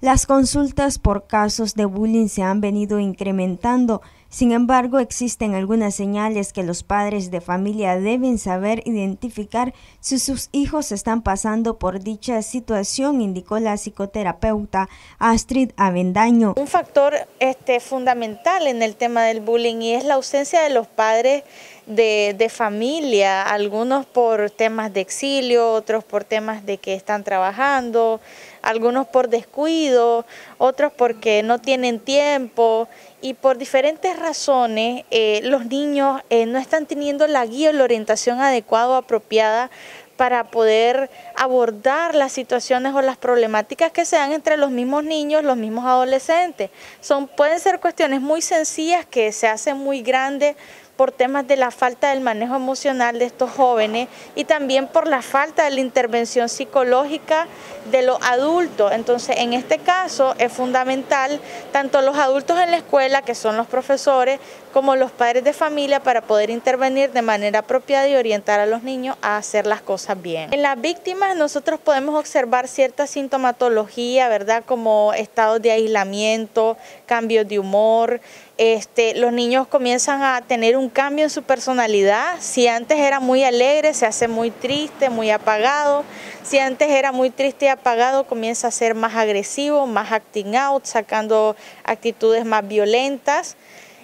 Las consultas por casos de bullying se han venido incrementando, sin embargo existen algunas señales que los padres de familia deben saber identificar si sus hijos están pasando por dicha situación, indicó la psicoterapeuta Astrid Avendaño. Un factor este, fundamental en el tema del bullying y es la ausencia de los padres de, de, familia, algunos por temas de exilio, otros por temas de que están trabajando, algunos por descuido, otros porque no tienen tiempo y por diferentes razones eh, los niños eh, no están teniendo la guía o la orientación adecuada o apropiada para poder abordar las situaciones o las problemáticas que se dan entre los mismos niños, los mismos adolescentes. Son, pueden ser cuestiones muy sencillas que se hacen muy grandes por temas de la falta del manejo emocional de estos jóvenes y también por la falta de la intervención psicológica de los adultos. Entonces, en este caso es fundamental tanto los adultos en la escuela, que son los profesores, como los padres de familia para poder intervenir de manera apropiada y orientar a los niños a hacer las cosas bien. En las víctimas nosotros podemos observar cierta sintomatología, ¿verdad? Como estados de aislamiento, cambios de humor, este, los niños comienzan a tener un cambio en su personalidad. Si antes era muy alegre, se hace muy triste, muy apagado. Si antes era muy triste y apagado, comienza a ser más agresivo, más acting out, sacando actitudes más violentas.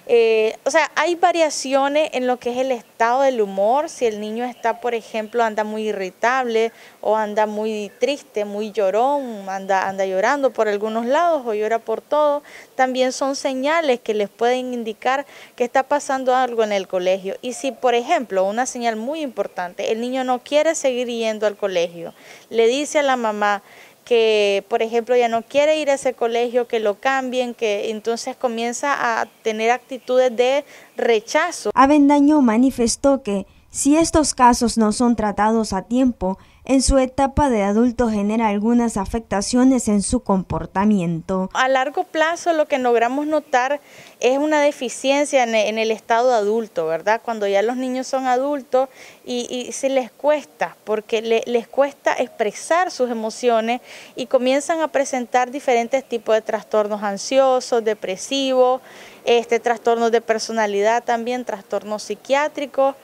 Eh, o sea, hay variaciones en lo que es el estado del humor. Si el niño está, por ejemplo, anda muy irritable o anda muy triste, muy llorón, anda, anda llorando por algunos lados o llora por todo, también son señales que les pueden indicar que está pasando algo en el colegio. Y si, por ejemplo, una señal muy importante, el niño no quiere seguir yendo al colegio, le dice a la mamá, que, por ejemplo, ya no quiere ir a ese colegio, que lo cambien, que entonces comienza a tener actitudes de rechazo. Avendaño manifestó que si estos casos no son tratados a tiempo, en su etapa de adulto genera algunas afectaciones en su comportamiento. A largo plazo lo que logramos notar es una deficiencia en el estado adulto, ¿verdad? Cuando ya los niños son adultos y, se les cuesta, porque les cuesta expresar sus emociones y comienzan a presentar diferentes tipos de trastornos ansiosos, depresivos, este, trastornos de personalidad también, trastornos psiquiátricos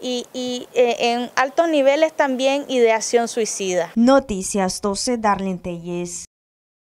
y, eh, en altos niveles también ideación suicida. Noticias 12, Darlene Telles.